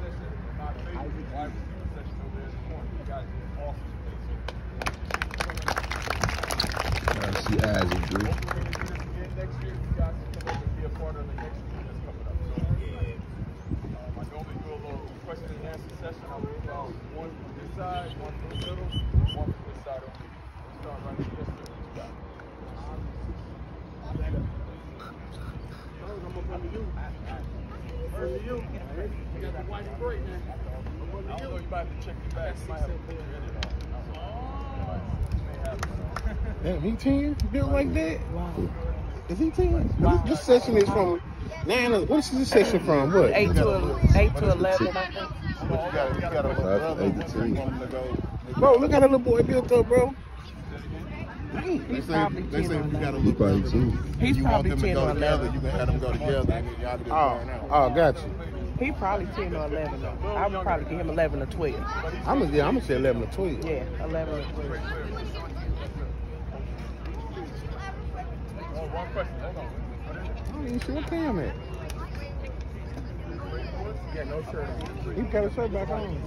session and my favorite wide receiver session over. You guys did awesome today, she next year, you guys can come over and be a part of the next that's coming up. So, um, I normally do a little question and answer session. I will do one from this side, one from the middle, one from Under you. You got the white spray now. I'm I under don't know, you. you might have to check your bag. You might have to put in it on. May have it. Damn, he 10? Built like that? Is he 10? This, this session is from nine. to- What is this session from? What? Eight to eight to eleven, I think. You got, you got a little brother. eight, What two. you want him to go? Bro, look how that little boy built up, bro. They He's say, probably they 10 say or if you got a 11. little He's probably brother. He's you want probably them to 10 go or together, 11. you can have them go together and then y'all can Oh, burn out. oh, got you. He probably ten or eleven though. I would probably give him eleven or twelve. I'm gonna, yeah, I'm gonna say 11 or 12. Yeah, eleven or twelve. Oh, one question, hold on. I don't even see what Cam at. Yeah, no shirt on. He got his shirt back on.